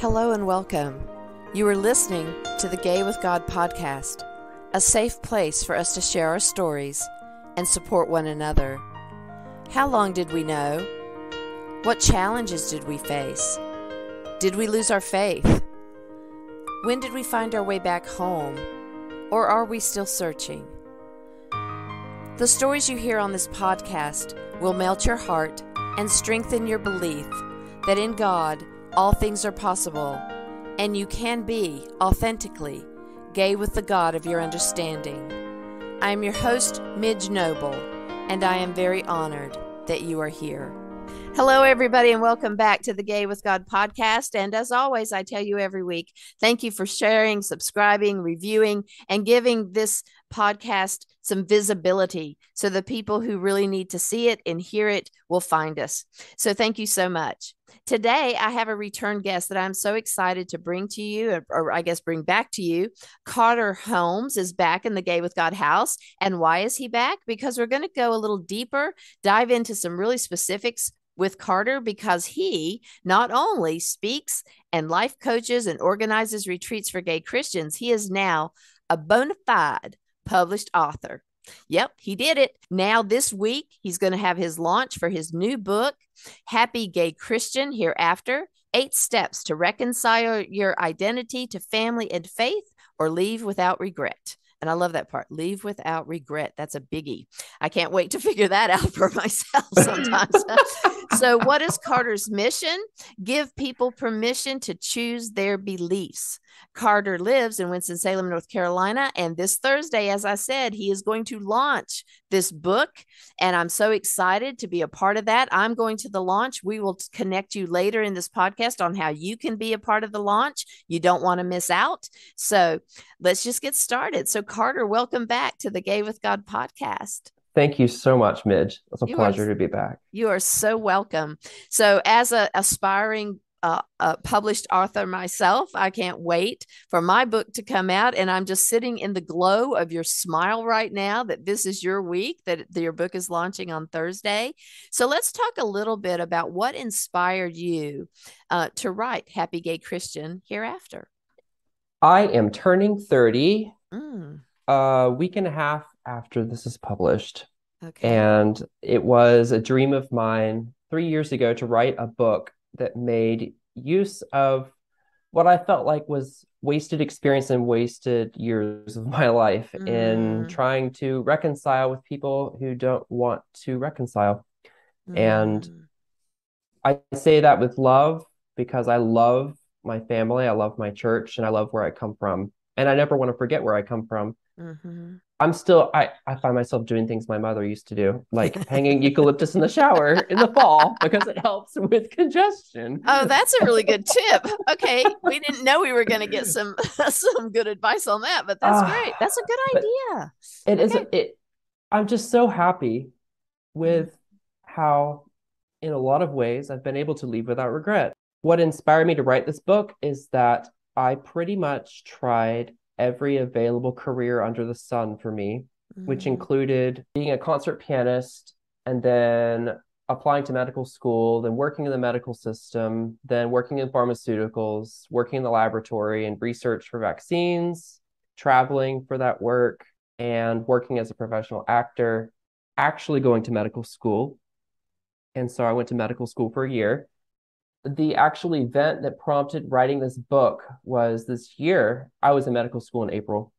Hello and welcome. You are listening to the Gay with God podcast, a safe place for us to share our stories and support one another. How long did we know? What challenges did we face? Did we lose our faith? When did we find our way back home? Or are we still searching? The stories you hear on this podcast will melt your heart and strengthen your belief that in God all things are possible and you can be authentically gay with the God of your understanding. I am your host, Midge Noble, and I am very honored that you are here. Hello, everybody, and welcome back to the Gay with God podcast. And as always, I tell you every week, thank you for sharing, subscribing, reviewing, and giving this podcast some visibility so the people who really need to see it and hear it will find us. So thank you so much. Today, I have a return guest that I'm so excited to bring to you, or, I guess bring back to you. Carter Holmes is back in the Gay with God house. And why is he back? Because we're going to go a little deeper, dive into some really specifics with Carter because he not only speaks and life coaches and organizes retreats for gay Christians, he is now a bona fide published author. Yep, he did it. Now, this week, he's going to have his launch for his new book, Happy Gay Christian Hereafter Eight Steps to Reconcile Your Identity to Family and Faith or Leave Without Regret. And I love that part. Leave without regret. That's a biggie. I can't wait to figure that out for myself sometimes. so, what is Carter's mission? Give people permission to choose their beliefs. Carter lives in Winston-Salem, North Carolina. And this Thursday, as I said, he is going to launch this book. And I'm so excited to be a part of that. I'm going to the launch. We will connect you later in this podcast on how you can be a part of the launch. You don't want to miss out. So let's just get started. So, Carter, welcome back to the Gay with God podcast. Thank you so much, Midge. It's a you pleasure are, to be back. You are so welcome. So, as a aspiring uh, a published author myself. I can't wait for my book to come out. And I'm just sitting in the glow of your smile right now that this is your week, that your book is launching on Thursday. So let's talk a little bit about what inspired you uh, to write Happy Gay Christian Hereafter. I am turning 30 mm. a week and a half after this is published. Okay. And it was a dream of mine three years ago to write a book that made use of what I felt like was wasted experience and wasted years of my life mm. in trying to reconcile with people who don't want to reconcile. Mm. And I say that with love because I love my family, I love my church, and I love where I come from. And I never want to forget where I come from. Mm-hmm. I'm still I I find myself doing things my mother used to do, like hanging eucalyptus in the shower in the fall because it helps with congestion. Oh, that's a really good tip. Okay, we didn't know we were going to get some some good advice on that, but that's uh, great. That's a good idea. It okay. is. It. I'm just so happy with how, in a lot of ways, I've been able to leave without regret. What inspired me to write this book is that I pretty much tried every available career under the sun for me, mm-hmm. which included being a concert pianist and then applying to medical school, then working in the medical system, then working in pharmaceuticals, working in the laboratory and research for vaccines, traveling for that work, and working as a professional actor, actually going to medical school. And so I went to medical school for a year the actual event that prompted writing this book was this year. I was in medical school in April.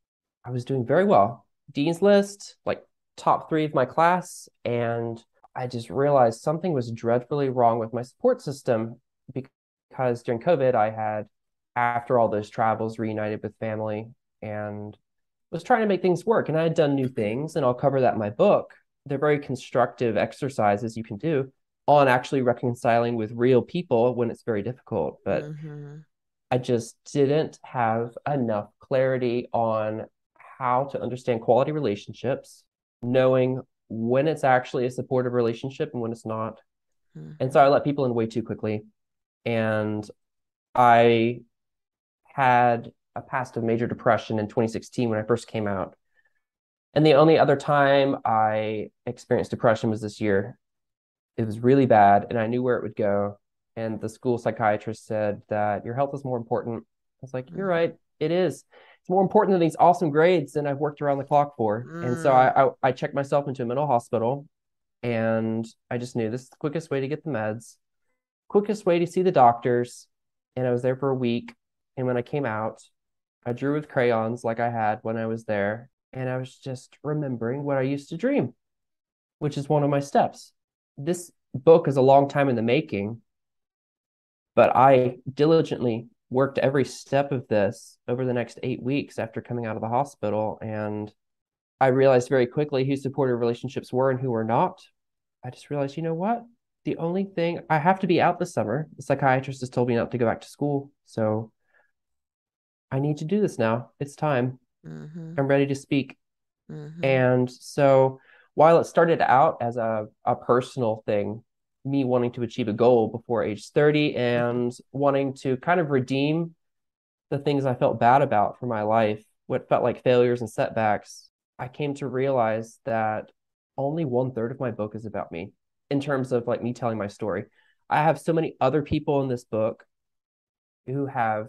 I was doing very well. Dean's list, like top three of my class. And I just realized something was dreadfully wrong with my support system because during COVID, I had, after all those travels, reunited with family and was trying to make things work. And I had done new things, and I'll cover that in my book. They're very constructive exercises you can do on actually reconciling with real people when it's very difficult. But mm-hmm. I just didn't have enough clarity on how to understand quality relationships, knowing when it's actually a supportive relationship and when it's not. Mm-hmm. And so I let people in way too quickly. And I had a past of major depression in 2016 when I first came out. And the only other time I experienced depression was this year it was really bad and I knew where it would go. and the school psychiatrist said that your health is more important. I was like, you're Mm. right, it is. It's more important than these awesome grades and I've worked around the clock for. And so Mm. I, I I checked myself into a mental hospital and I just knew this is the quickest way to get the meds, quickest way to see the doctors. And I was there for a week. And when I came out, I drew with crayons like I had when I was there. And I was just remembering what I used to dream, which is one of my steps. This book is a long time in the making, but I diligently worked every step of this over the next eight weeks after coming out of the hospital. And I realized very quickly who supportive relationships were and who were not. I just realized, you know what? The only thing I have to be out this summer. The psychiatrist has told me not to go back to school. So I need to do this now. It's time. Mm-hmm. I'm ready to speak. mhm. And so while it started out as a, a personal thing, me wanting to achieve a goal before age 30 and wanting to kind of redeem the things I felt bad about for my life, what felt like failures and setbacks, I came to realize that only one third of my book is about me in terms of like me telling my story. I have so many other people in this book who have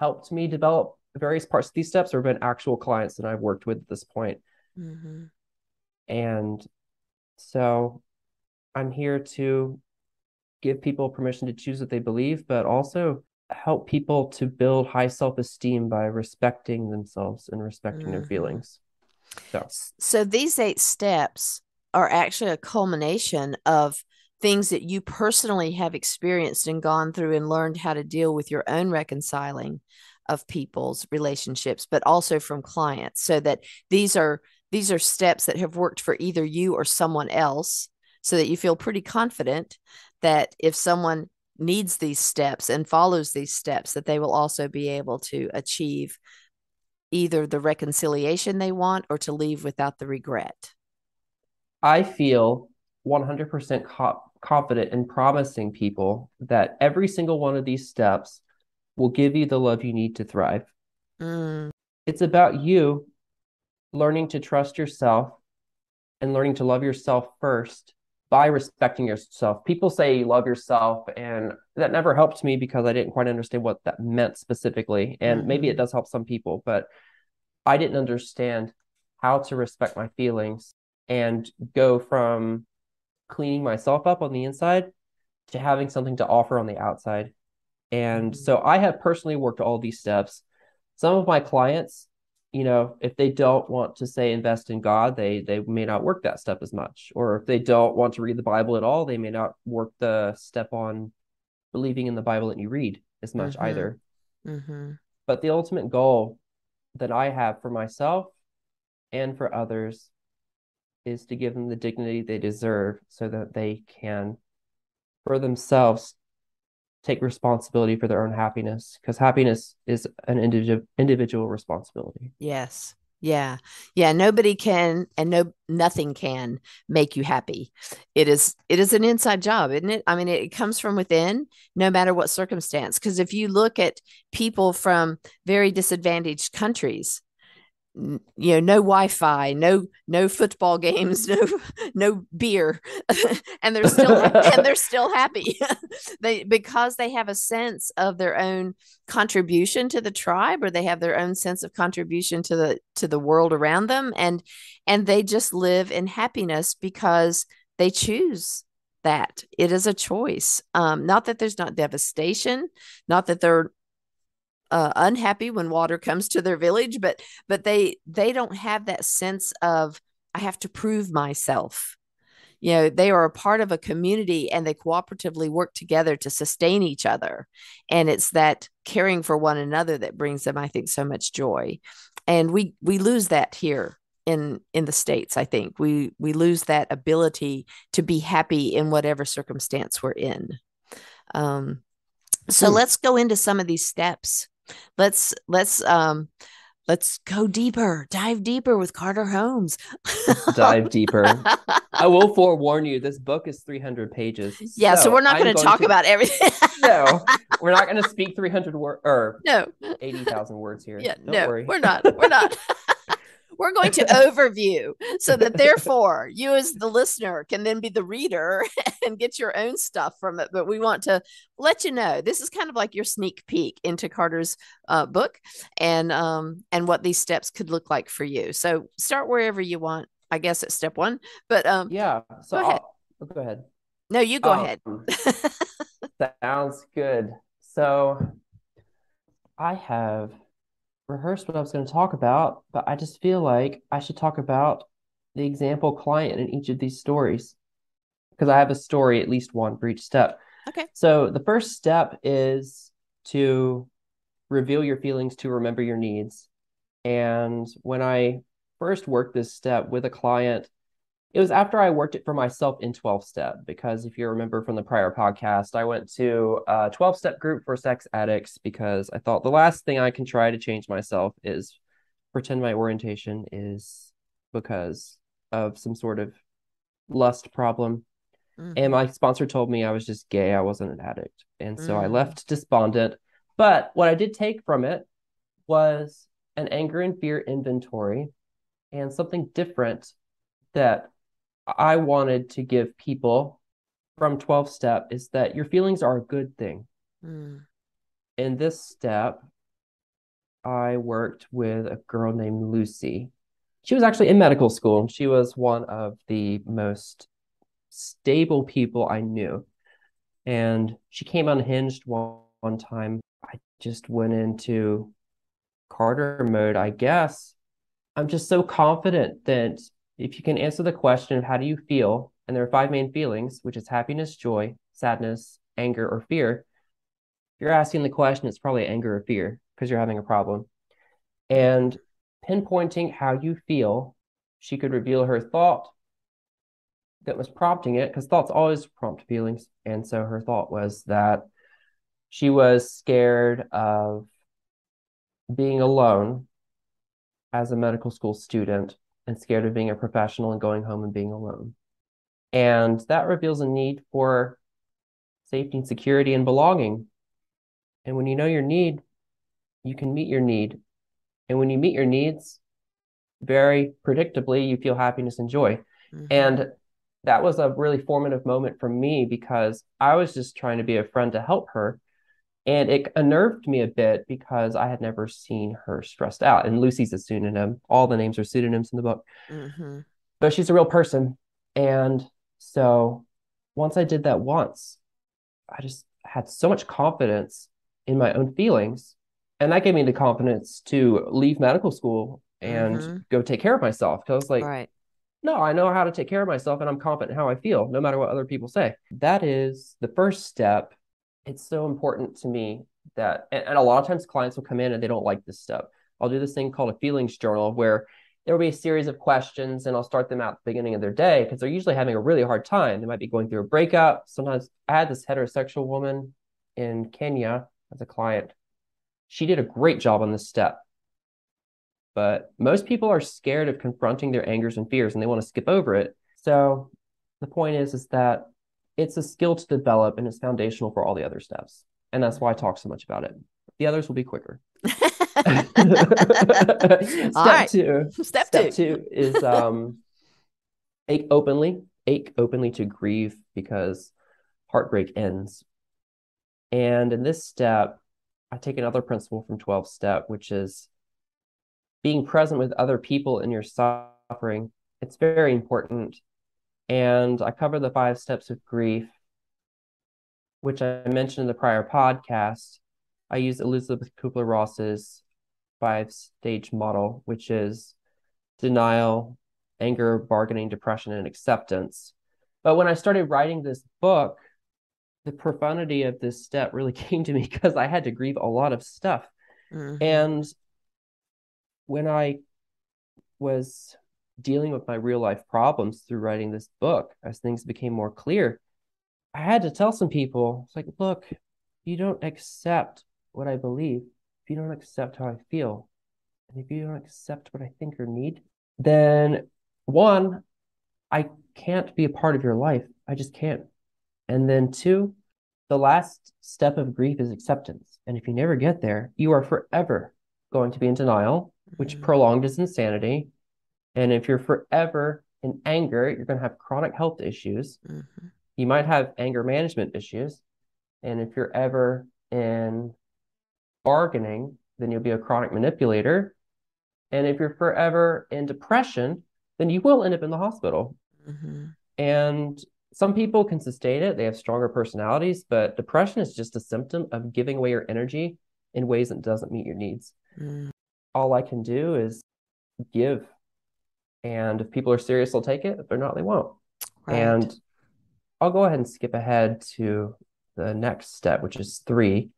helped me develop various parts of these steps or been actual clients that I've worked with at this point. Mhm. And so I'm here to give people permission to choose what they believe, but also help people to build high self-esteem by respecting themselves and respecting their Mhm. feelings. So, So these eight steps are actually a culmination of things that you personally have experienced and gone through and learned how to deal with your own reconciling of people's relationships, but also from clients. So that these are these are steps that have worked for either you or someone else, so that you feel pretty confident that if someone needs these steps and follows these steps, that they will also be able to achieve either the reconciliation they want or to leave without the regret. I feel 100% co- confident in promising people that every single one of these steps will give you the love you need to thrive. Mm, It's about you learning to trust yourself and learning to love yourself first by respecting yourself. People say love yourself, and that never helped me because I didn't quite understand what that meant specifically. And maybe it Mhm. does help some people, but I didn't understand how to respect my feelings and go from cleaning myself up on the inside to having something to offer on the outside. And Mhm. so I have personally worked all these steps. Some of my clients, you know, if they don't want to say invest in God, they they may not work that step as much. Or if they don't want to read the Bible at all, they may not work the step on believing in the Bible that you read as much Mhm. either. mhm. But the ultimate goal that I have for myself and for others is to give them the dignity they deserve so that they can, for themselves, take responsibility for their own happiness because happiness is an individual individual responsibility. Yes. Yeah. Yeah. Nobody can and no nothing can make you happy. It is it is an inside job, isn't it? I mean, it, it comes from within, no matter what circumstance. Because if you look at people from very disadvantaged countries, you know, no Wi-Fi, no no football games, no no beer, and they're still and they're still happy. they because they have a sense of their own contribution to the tribe or they have their own sense of contribution to the to the world around them and and they just live in happiness because they choose that. It is a choice. Um not that there's not devastation not that they're uh, unhappy when water comes to their village but but they they don't have that sense of i have to prove myself. You know they are a part of a community and they cooperatively work together to sustain each other. And it's that caring for one another that brings them i think so much joy. And we we lose that here in in the states i think. We we lose that ability to be happy in whatever circumstance we're in. Um so Hmm. let's go into some of these steps let's let's um let's go deeper dive deeper with carter holmes Dive deeper. I will forewarn you, this book is 300 pages. yeah so, we're not I'm going to talk about everything No, we're not going to speak 300 words or no 80,000 words here. yeah Don't no worry. we're not we're not we're going to overview so that therefore you as the listener can then be the reader and get your own stuff from it. But we want to let you know this is kind of like your sneak peek into carter's uh, book and um and what these steps could look like for you. So start wherever you want i guess at step one but um yeah so go ahead. Go ahead. No you go um, ahead. sounds good. So i have rehearsed what I was going to talk about, but I just feel like I should talk about the example client in each of these stories because I have a story, at least one for each step. Okay. So the first step is to reveal your feelings to remember your needs. And when I first worked this step with a client, it was after I worked it for myself in 12 step because if you remember from the prior podcast, I went to a 12 step group for sex addicts because I thought the last thing I can try to change myself is pretend my orientation is because of some sort of lust problem. Mm-hmm. And my sponsor told me I was just gay, I wasn't an addict. And so mm-hmm. I left despondent. But what I did take from it was an anger and fear inventory and something different that I wanted to give people from 12 step is that your feelings are a good thing. Mm. In this step, I worked with a girl named Lucy. She was actually in medical school and she was one of the most stable people I knew. And she came unhinged one, one time. I just went into Carter mode, I guess. I'm just so confident that if you can answer the question of how do you feel, and there are five main feelings, which is happiness, joy, sadness, anger, or fear. If you're asking the question, it's probably anger or fear because you're having a problem. And pinpointing how you feel, she could reveal her thought that was prompting it because thoughts always prompt feelings. And so her thought was that she was scared of being alone as a medical school student and scared of being a professional and going home and being alone. And that reveals a need for safety and security and belonging. And when you know your need, you can meet your need. And when you meet your needs, very predictably, you feel happiness and joy. Mm-hmm. And that was a really formative moment for me because I was just trying to be a friend to help her. And it unnerved me a bit because I had never seen her stressed out. And Lucy's a pseudonym. All the names are pseudonyms in the book. Mm-hmm. But she's a real person. And so once I did that once, I just had so much confidence in my own feelings. And that gave me the confidence to leave medical school and mm-hmm. go take care of myself. Because I was like, right. no, I know how to take care of myself and I'm confident how I feel, no matter what other people say. That is the first step it's so important to me that and, and, a lot of times clients will come in and they don't like this stuff. I'll do this thing called a feelings journal where there will be a series of questions and i'll start them at the beginning of their day because they're usually having a really hard time. They might be going through a breakup. Sometimes i had this heterosexual woman in kenya as a client. She did a great job on this step. But most people are scared of confronting their angers and fears and they want to skip over it. So the point is is that it's a skill to develop and it's foundational for all the other steps. And that's why I talk so much about it. The others will be quicker. step two. Step, step two. two is um, ache openly, ache openly to grieve because heartbreak ends. And in this step, I take another principle from 12 step, which is being present with other people in your suffering. It's very important and I cover the five steps of grief, which I mentioned in the prior podcast. I use Elizabeth Kubler Ross's five stage model, which is denial, anger, bargaining, depression, and acceptance. But when I started writing this book, the profundity of this step really came to me because I had to grieve a lot of stuff. Mm-hmm. And when I was dealing with my real life problems through writing this book as things became more clear i had to tell some people it's like look you don't accept what i believe if you don't accept how i feel and if you don't accept what i think or need then one i can't be a part of your life. I just can't. And then two the last step of grief is acceptance. And if you never get there you are forever going to be in denial which mm-hmm. prolonged is insanity And if you're forever in anger, you're going to have chronic health issues. Mm-hmm. You might have anger management issues. And if you're ever in bargaining, then you'll be a chronic manipulator. And if you're forever in depression, then you will end up in the hospital. Mm-hmm. And some people can sustain it, they have stronger personalities, but depression is just a symptom of giving away your energy in ways that doesn't meet your needs. Mm. All I can do is give. And if people are serious, they'll take it. If they're not, they won't. Right. And I'll go ahead and skip ahead to the next step, which is three.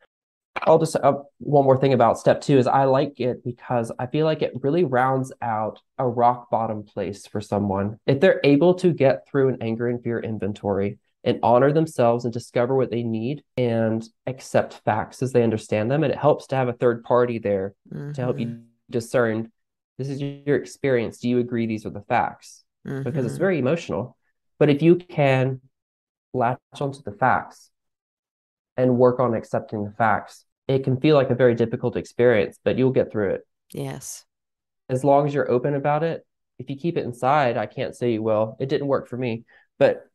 I'll just uh, one more thing about step two is I like it because I feel like it really rounds out a rock bottom place for someone. If they're able to get through an anger and fear inventory and honor themselves and discover what they need and accept facts as they understand them, and it helps to have a third party there mm-hmm. to help you discern this is your experience. Do you agree these are the facts? Mm-hmm. Because it's very emotional. But if you can latch onto the facts and work on accepting the facts, it can feel like a very difficult experience, but you'll get through it. Yes. As long as you're open about it. If you keep it inside, I can't say you will. It didn't work for me, but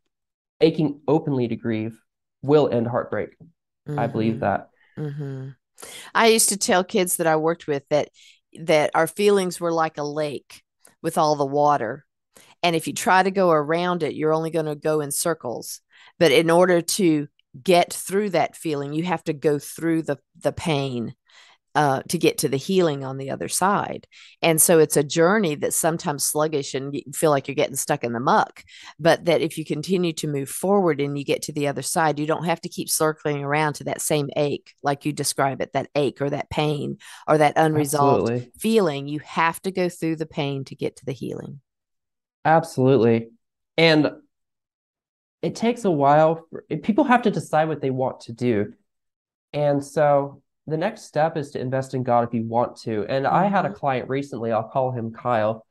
aching openly to grieve will end heartbreak. Mm-hmm. I believe that. Mm-hmm. I used to tell kids that I worked with that that our feelings were like a lake with all the water. And if you try to go around it, you're only going to go in circles. But in order to get through that feeling you have to go through the the pain uh, to get to the healing on the other side. And so it's a journey that's sometimes sluggish and you feel like you're getting stuck in the muck. But that if you continue to move forward and you get to the other side, you don't have to keep circling around to that same ache, like you describe it, that ache or that pain or that unresolved Absolutely. feeling. You have to go through the pain to get to the healing. Absolutely. And it takes a while. For, people have to decide what they want to do. And so the next step is to invest in God if you want to. And mm-hmm. I had a mm-hmm. client recently, I'll call him Kyle,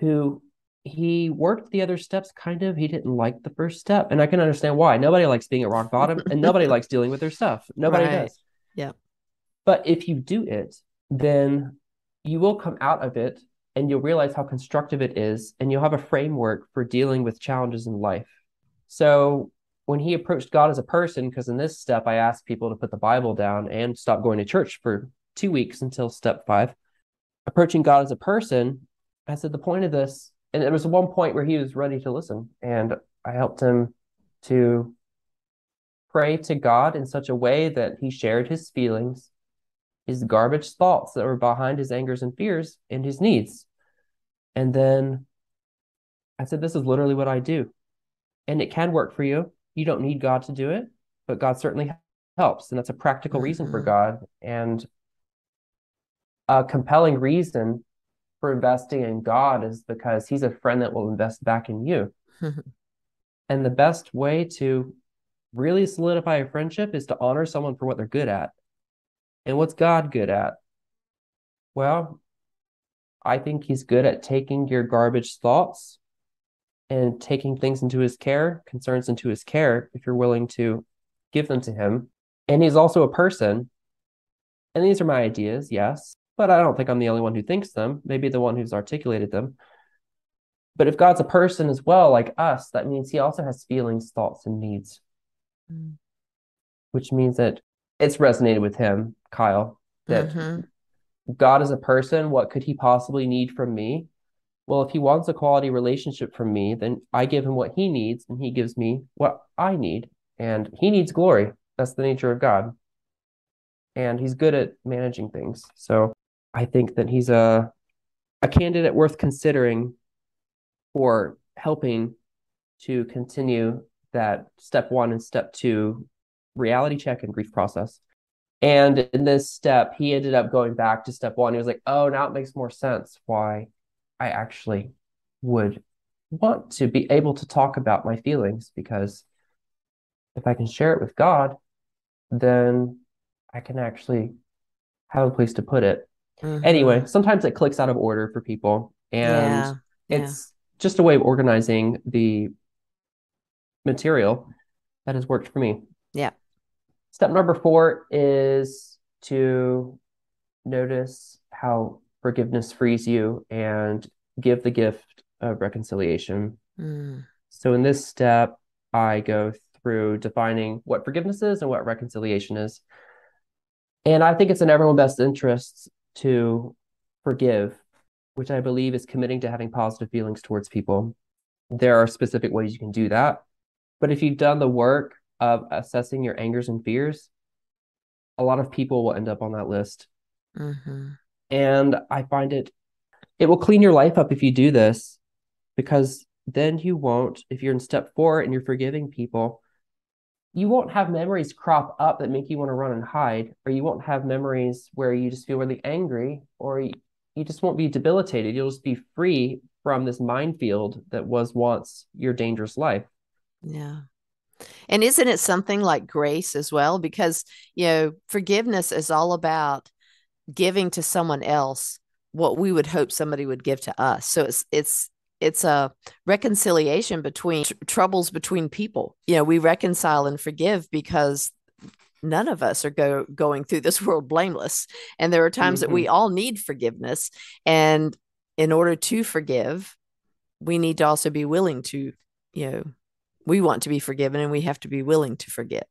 who he worked the other steps kind of. He didn't like the first step. And I can understand why. Nobody likes being at rock bottom and nobody likes dealing with their stuff. Nobody right. does. Yeah. But if you do it, then you will come out of it and you'll realize how constructive it is and you'll have a framework for dealing with challenges in life so when he approached God as a person, because in this step, I asked people to put the Bible down and stop going to church for two weeks until step five. Approaching God as a person, I said, the point of this, and there was one point where he was ready to listen, and I helped him to pray to God in such a way that he shared his feelings, his garbage thoughts that were behind his angers and fears, and his needs. And then I said, This is literally what I do and it can work for you. You don't need God to do it, but God certainly helps. And that's a practical reason for mm-hmm. God and a compelling reason for investing in God is because he's a friend that will invest back in you. and the best way to really solidify a friendship is to honor someone for what they're good at. And what's God good at? Well, I think he's good at taking your garbage thoughts and taking things into his care, concerns into his care, if you're willing to give them to him. And he's also a person. And these are my ideas, yes, but I don't think I'm the only one who thinks them, maybe the one who's articulated them. But if God's a person as well, like us, that means he also has feelings, thoughts, and needs, mm. which means that it's resonated with him, Kyle, that mm-hmm. God is a person. What could he possibly need from me? Well, if he wants a quality relationship from me, then I give him what he needs and he gives me what I need. And he needs glory. That's the nature of God. And he's good at managing things. So I think that he's a a candidate worth considering for helping to continue that step one and step two reality check and grief process. And in this step, he ended up going back to step one. He was like, oh, now it makes more sense why I actually would want to be able to talk about my feelings because if I can share it with God, then I can actually have a place to put it. Mm-hmm. Anyway, sometimes it clicks out of order for people, and yeah, it's yeah. just a way of organizing the material that has worked for me. Yeah. Step number four is to notice how forgiveness frees you and give the gift of reconciliation. Mm. So in this step, I go through defining what forgiveness is and what reconciliation is. And I think it's in everyone's best interests to forgive, which I believe is committing to having positive feelings towards people. There are specific ways you can do that. But if you've done the work of assessing your angers and fears, a lot of people will end up on that list. Mm-hmm. And I find it, it will clean your life up if you do this because then you won't, if you're in step four and you're forgiving people, you won't have memories crop up that make you want to run and hide, or you won't have memories where you just feel really angry, or you, just won't be debilitated. You'll just be free from this minefield that was once your dangerous life. Yeah. And isn't it something like grace as well? Because, you know, forgiveness is all about giving to someone else what we would hope somebody would give to us. So it's, it's, it's a reconciliation between tr- troubles between people. You know, we reconcile and forgive because none of us are go, going through this world blameless. And there are times mm-hmm. that we mm-hmm. all need forgiveness. And in order to forgive, we need to also be willing to, you know, we want to be forgiven and we have to be willing to forgive.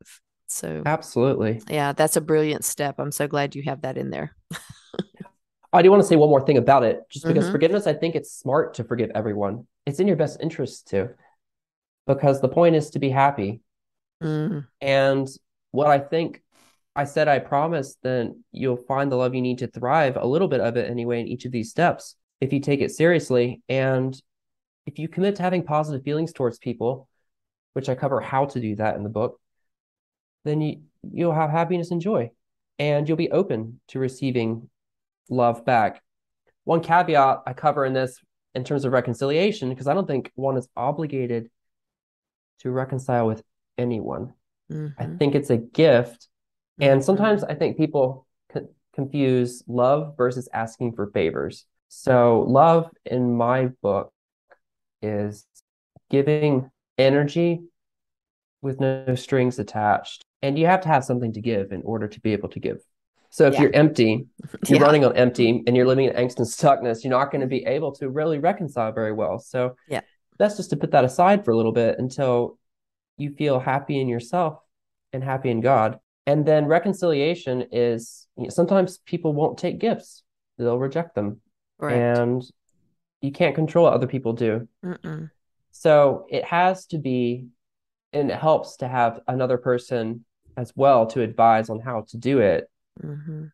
So, absolutely. Yeah, that's a brilliant step. I'm so glad you have that in there. I do want to say one more thing about it, just because mm-hmm. forgiveness, I think it's smart to forgive everyone. It's in your best interest to, because the point is to be happy. Mm. And what I think I said, I promise, then you'll find the love you need to thrive, a little bit of it anyway, in each of these steps, if you take it seriously. And if you commit to having positive feelings towards people, which I cover how to do that in the book, then you, you'll have happiness and joy. And you'll be open to receiving love back. One caveat I cover in this in terms of reconciliation, because I don't think one is obligated to reconcile with anyone. Mm-hmm. I think it's a gift. Mm-hmm. And sometimes I think people co- confuse love versus asking for favors. So, love in my book is giving energy with no strings attached. And you have to have something to give in order to be able to give. So if yeah. you're empty, you're yeah. running on empty and you're living in angst and stuckness, you're not going to be able to really reconcile very well. So yeah, that's just to put that aside for a little bit until you feel happy in yourself and happy in God. And then reconciliation is you know, sometimes people won't take gifts, they'll reject them. Right. And you can't control what other people do. Mm-mm. So it has to be, and it helps to have another person as well to advise on how to do it Mm-hmm.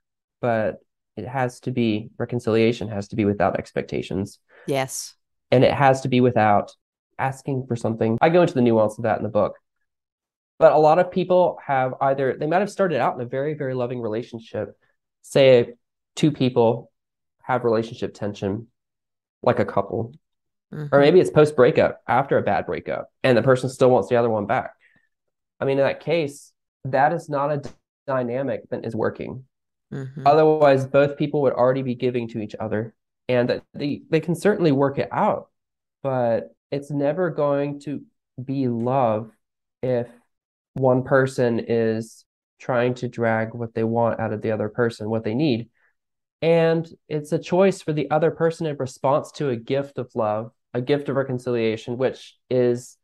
But it has to be reconciliation has to be without expectations. Yes. And it has to be without asking for something. I go into the nuance of that in the book. But a lot of people have either they might have started out in a very very loving relationship. Say two people have relationship tension like a couple. Mm-hmm. Or maybe it's post breakup after a bad breakup and the person still wants the other one back. I mean in that case that is not a dynamic that is working. Mm-hmm. Otherwise, both people would already be giving to each other, and they they can certainly work it out, but it's never going to be love if one person is trying to drag what they want out of the other person, what they need. And it's a choice for the other person in response to a gift of love, a gift of reconciliation, which is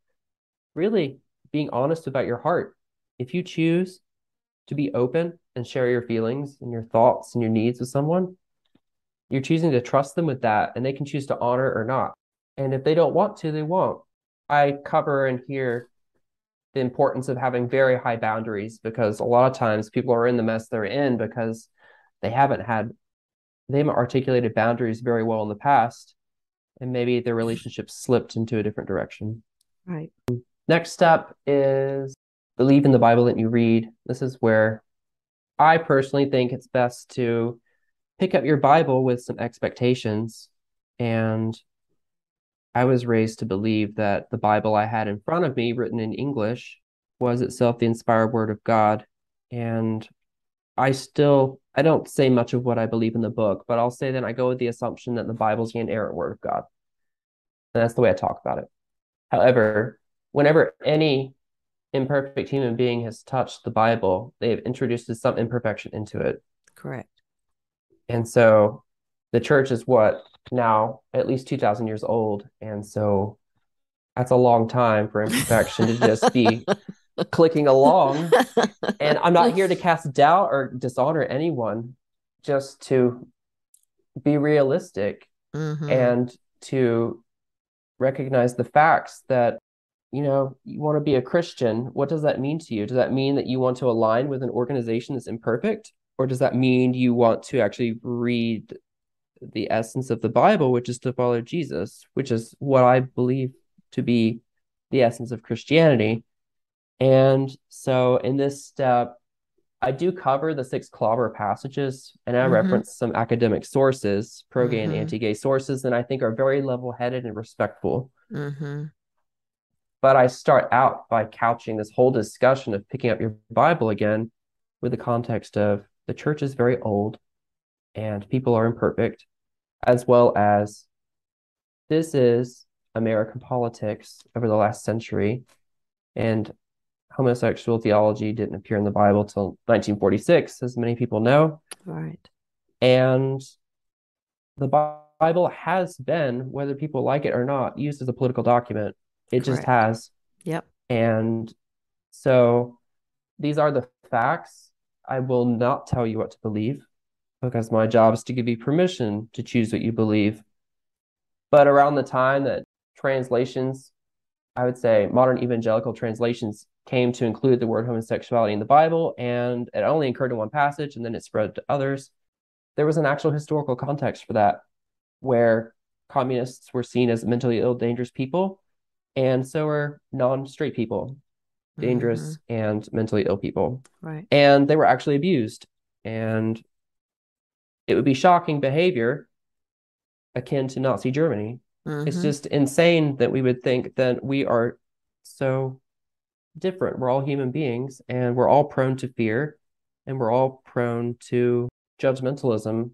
really being honest about your heart. If you choose to be open and share your feelings and your thoughts and your needs with someone, you're choosing to trust them with that and they can choose to honor or not. And if they don't want to, they won't. I cover in here the importance of having very high boundaries because a lot of times people are in the mess they're in because they haven't had they haven't articulated boundaries very well in the past and maybe their relationship slipped into a different direction. Right. Next step is believe in the Bible that you read. This is where I personally think it's best to pick up your Bible with some expectations. And I was raised to believe that the Bible I had in front of me, written in English, was itself the inspired word of God. And I still I don't say much of what I believe in the book, but I'll say that I go with the assumption that the Bible's the inerrant word of God. And that's the way I talk about it. However, whenever any imperfect human being has touched the Bible, they've introduced some imperfection into it. Correct. And so the church is what now at least 2000 years old and so that's a long time for imperfection to just be clicking along and i'm not here to cast doubt or dishonor anyone just to be realistic Mhm. and to recognize the facts that you know you want to be a christian what does that mean to you does that mean that you want to align with an organization that's imperfect or does that mean you want to actually read the essence of the bible which is to follow jesus which is what i believe to be the essence of christianity and so in this step I do cover the six clobber passages and I Mhm. reference some academic sources, pro gay and Mhm. anti gay sources, and I think are very level headed and respectful. Mhm. But I start out by couching this whole discussion of picking up your Bible again with the context of the church is very old and people are imperfect, as well as this is American politics over the last century. And homosexual theology didn't appear in the Bible till 1946, as many people know. Right. And the Bible has been, whether people like it or not, used as a political document. It just has. Yep. And so these are the facts. I will not tell you what to believe because my job is to give you permission to choose what you believe. But around the time that translations, I would say modern evangelical translations came to include the word homosexuality in the Bible, and it only occurred in one passage and then it spread to others. There was an actual historical context for that where communists were seen as mentally ill, dangerous people, and so were non straight people, dangerous and mentally ill people. Right. And they were actually abused. And it would be shocking behavior akin to Nazi Germany. It's Mhm. just insane that we would think that we are so different. We're all human beings and we're all prone to fear and we're all prone to judgmentalism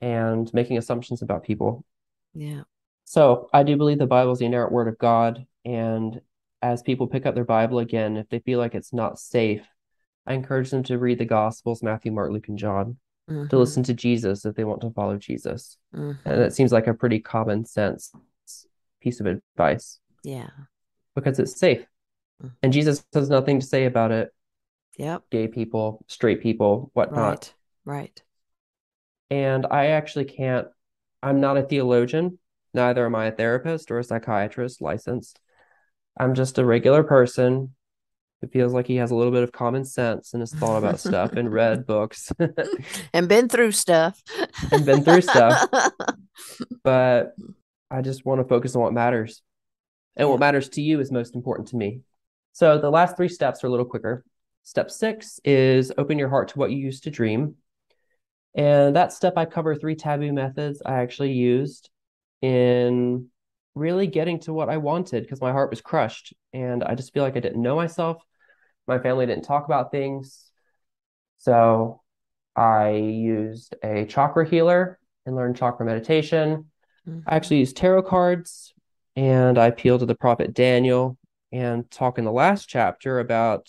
and making assumptions about people. Yeah. So I do believe the Bible is the inerrant word of God. And as people pick up their Bible again, if they feel like it's not safe, I encourage them to read the Gospels, Matthew, Mark, Luke, and John, to Mhm. listen to Jesus if they want to follow Jesus. Mhm. And that seems like a pretty common sense piece of advice Yeah. because it's safe. Mm. And Jesus has nothing to say about it. Yep. Gay people, straight people, whatnot. Right. Right. And I actually can't, I'm not a theologian, neither am I a therapist or a psychiatrist licensed. I'm just a regular person who feels like he has a little bit of common sense and has thought about stuff and read books. And been through stuff. And been through stuff. but I just want to focus on what matters. And what matters to you is most important to me. So the last three steps are a little quicker. Step six is open your heart to what you used to dream. And that step, I cover three taboo methods I actually used in really getting to what I wanted because my heart was crushed. And I just feel like I didn't know myself. My family didn't talk about things. So I used a chakra healer and learned chakra meditation. Mhm. I actually used tarot cards and I appealed to the prophet Daniel and talk in the last chapter about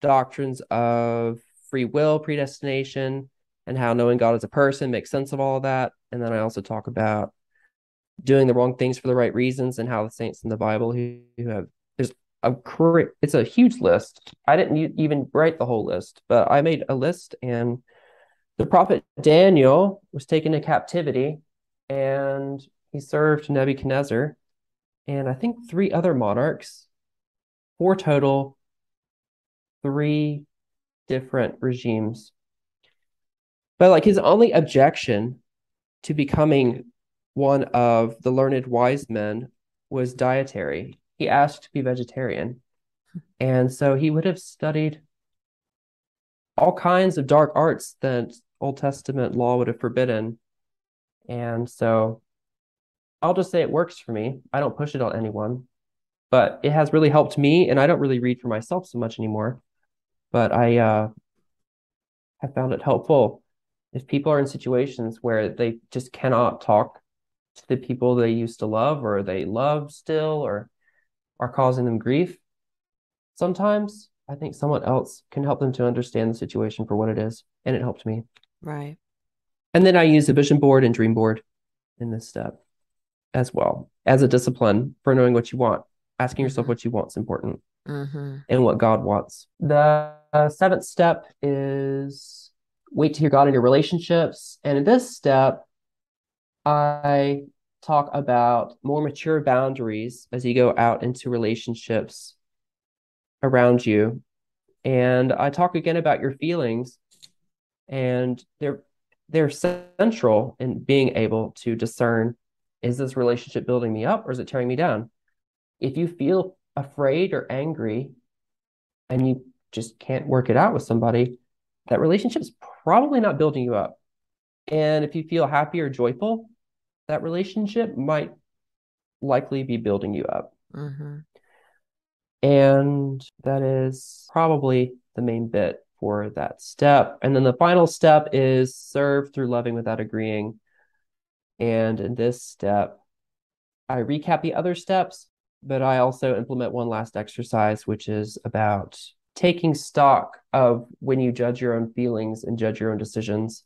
doctrines of free will, predestination, and how knowing God as a person makes sense of all of that. And then I also talk about doing the wrong things for the right reasons and how the saints in the Bible who, who have there's a it's a huge list. I didn't even write the whole list, but I made a list and the prophet Daniel was taken to captivity and he served Nebuchadnezzar and I think three other monarchs, four total, three different regimes. But like his only objection to becoming one of the learned wise men was dietary. He asked to be vegetarian. And so he would have studied all kinds of dark arts that Old Testament law would have forbidden. And so I'll just say it works for me. I don't push it on anyone, but it has really helped me. And I don't really read for myself so much anymore, but I uh, have found it helpful. If people are in situations where they just cannot talk to the people they used to love or they love still or are causing them grief, sometimes I think someone else can help them to understand the situation for what it is. And it helped me. Right. And then I use the vision board and dream board in this step as well as a discipline for knowing what you want. Asking yourself Mhm. what you want is important Mm-hmm. and what God wants. The uh, seventh step is wait to hear God in your relationships. And in this step, I talk about more mature boundaries as you go out into relationships around you. And I talk again about your feelings, and they're they're central in being able to discern is this relationship building me up or is it tearing me down? If you feel afraid or angry and you just can't work it out with somebody, that relationship is probably not building you up. And if you feel happy or joyful, that relationship might likely be building you up. Mm-hmm. And that is probably the main bit for that step. And then the final step is serve through loving without agreeing. And in this step, I recap the other steps, but I also implement one last exercise, which is about taking stock of when you judge your own feelings and judge your own decisions,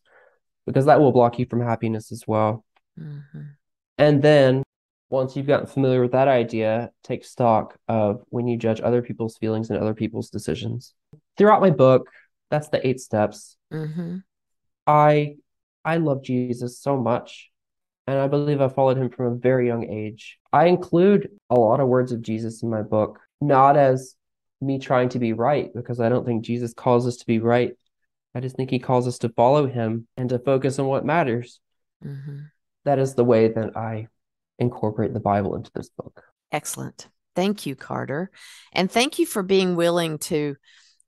because that will block you from happiness as well. Mm-hmm. And then once you've gotten familiar with that idea, take stock of when you judge other people's feelings and other people's decisions. Throughout my book, that's the eight steps. Mm-hmm. I I love Jesus so much, and I believe I followed him from a very young age. I include a lot of words of Jesus in my book, not as me trying to be right, because I don't think Jesus calls us to be right. I just think he calls us to follow him and to focus on what matters. Mm-hmm. That is the way that I incorporate the Bible into this book. Excellent. Thank you, Carter. And thank you for being willing to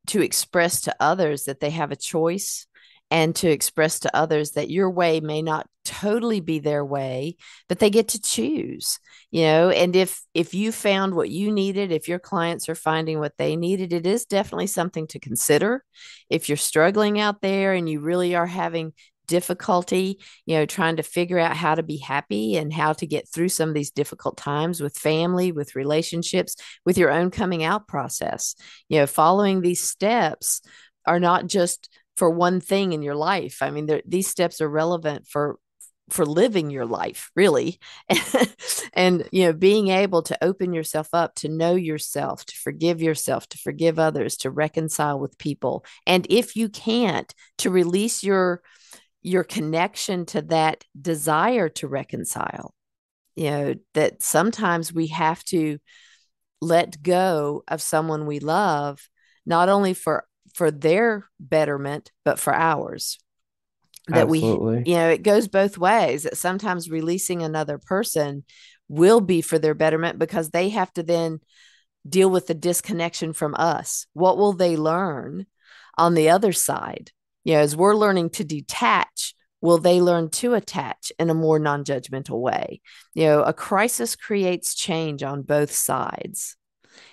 to express to others that they have a choice and to express to others that your way may not totally be their way but they get to choose you know and if if you found what you needed if your clients are finding what they needed it is definitely something to consider if you're struggling out there and you really are having difficulty, you know, trying to figure out how to be happy and how to get through some of these difficult times with family, with relationships, with your own coming out process. You know, following these steps are not just for one thing in your life. I mean, these steps are relevant for for living your life really and you know being able to open yourself up to know yourself to forgive yourself to forgive others to reconcile with people and if you can't to release your your connection to that desire to reconcile. You know, that sometimes we have to let go of someone we love, not only for for their betterment, but for ours. That Absolutely. we, you know, it goes both ways. That sometimes releasing another person will be for their betterment because they have to then deal with the disconnection from us. What will they learn on the other side? You know, as we're learning to detach, will they learn to attach in a more non judgmental way? You know, a crisis creates change on both sides.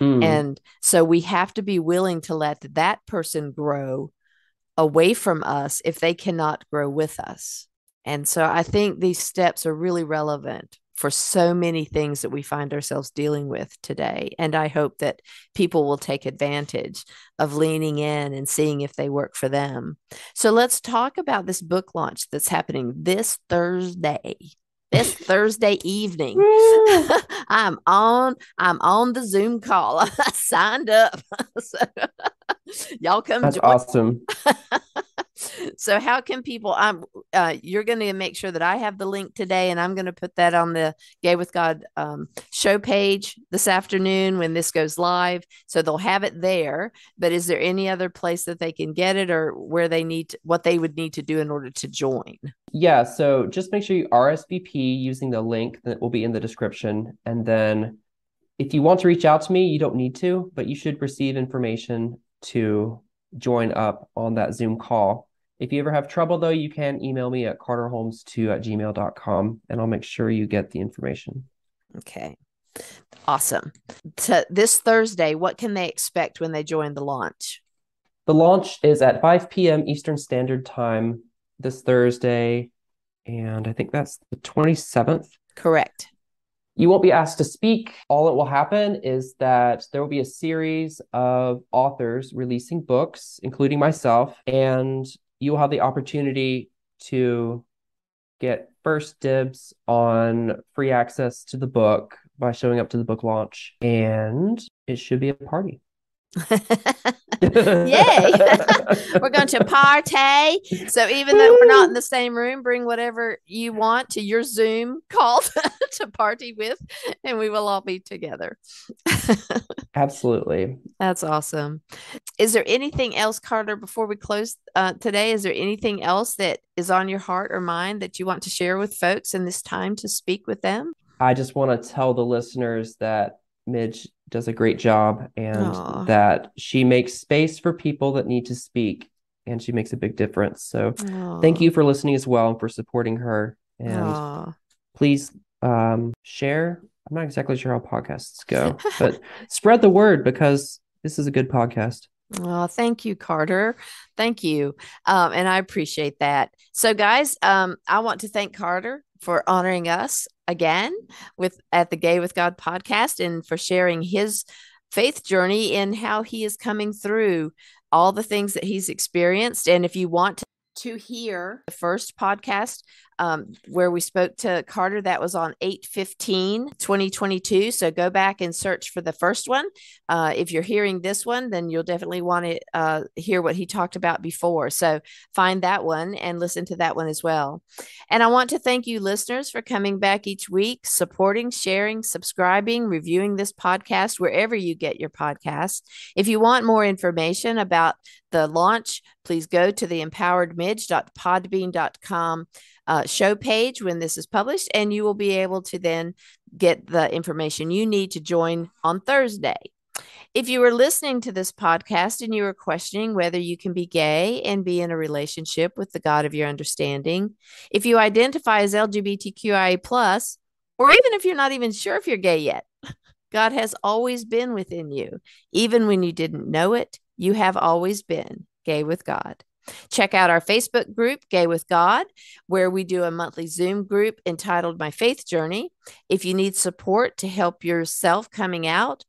Mm. And so we have to be willing to let that person grow away from us if they cannot grow with us. And so I think these steps are really relevant for so many things that we find ourselves dealing with today. And I hope that people will take advantage of leaning in and seeing if they work for them. So let's talk about this book launch that's happening this Thursday. This Thursday evening. I'm on I'm on the Zoom call. I signed up. so, y'all come That's join. awesome. So how can people i'm uh, you're going to make sure that i have the link today and i'm going to put that on the gay with god um, show page this afternoon when this goes live. So they'll have it there but is there any other place that they can get it or where they need to, what they would need to do in order to join? Yeah so just make sure you rsvp using the link that will be in the description. And then if you want to reach out to me you don't need to but you should receive information to join up on that Zoom call. If you ever have trouble, though, you can email me at carterholmes2 at gmail.com and I'll make sure you get the information. Okay. Awesome. So this Thursday, what can they expect when they join the launch? The launch is at 5 p.m. Eastern Standard Time this Thursday. And I think that's the 27th. Correct. You won't be asked to speak. All that will happen is that there will be a series of authors releasing books, including myself, and you will have the opportunity to get first dibs on free access to the book by showing up to the book launch, and it should be a party. Yay! we're going to party. So even though we're not in the same room, bring whatever you want to your Zoom call to party with, and we will all be together. Absolutely. That's awesome. Is there anything else, Carter, before we close uh, today? Is there anything else that is on your heart or mind that you want to share with folks in this time to speak with them? I just want to tell the listeners that Midge does a great job and Aww. that she makes space for people that need to speak and she makes a big difference. So Aww. thank you for listening as well and for supporting her. And Aww. please um, share. I'm not exactly sure how podcasts go, but spread the word because this is a good podcast. Oh, thank you, Carter. Thank you. Um, and I appreciate that. So, guys, um, I want to thank Carter for honoring us again with at the Gay with God podcast and for sharing his faith journey and how he is coming through all the things that he's experienced. And if you want to hear the first podcast um, where we spoke to Carter. That was on 8 15, 2022. So go back and search for the first one. Uh, if you're hearing this one, then you'll definitely want to uh, hear what he talked about before. So find that one and listen to that one as well. And I want to thank you, listeners, for coming back each week, supporting, sharing, subscribing, reviewing this podcast wherever you get your podcasts. If you want more information about the launch, please go to the empoweredmidge.podbean.com uh, show page when this is published, and you will be able to then get the information you need to join on Thursday. If you are listening to this podcast and you are questioning whether you can be gay and be in a relationship with the God of your understanding, if you identify as LGBTQIA, plus, or even if you're not even sure if you're gay yet, God has always been within you. Even when you didn't know it, you have always been gay with God. Check out our Facebook group, Gay with God, where we do a monthly Zoom group entitled My Faith Journey. If you need support to help yourself coming out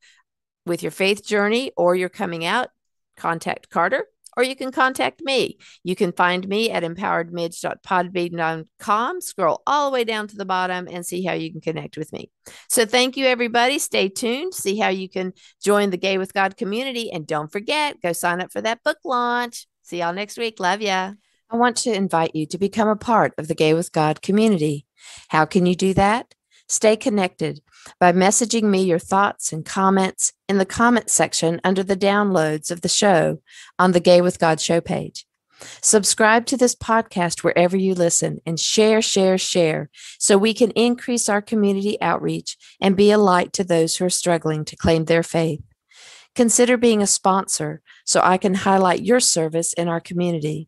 with your faith journey or your coming out, contact Carter or you can contact me. You can find me at empoweredmidge.podbean.com. Scroll all the way down to the bottom and see how you can connect with me. So thank you, everybody. Stay tuned. See how you can join the Gay with God community. And don't forget, go sign up for that book launch. See y'all next week. Love ya. I want to invite you to become a part of the Gay with God community. How can you do that? Stay connected by messaging me your thoughts and comments in the comment section under the downloads of the show on the Gay with God show page. Subscribe to this podcast wherever you listen and share, share, share so we can increase our community outreach and be a light to those who are struggling to claim their faith. Consider being a sponsor so I can highlight your service in our community.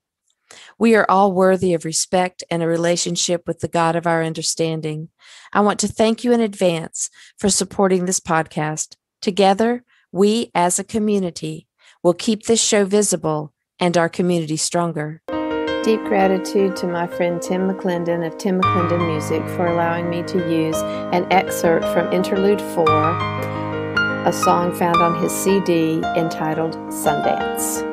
We are all worthy of respect and a relationship with the God of our understanding. I want to thank you in advance for supporting this podcast. Together, we as a community will keep this show visible and our community stronger. Deep gratitude to my friend Tim McClendon of Tim McClendon Music for allowing me to use an excerpt from Interlude 4 a song found on his CD entitled Sundance.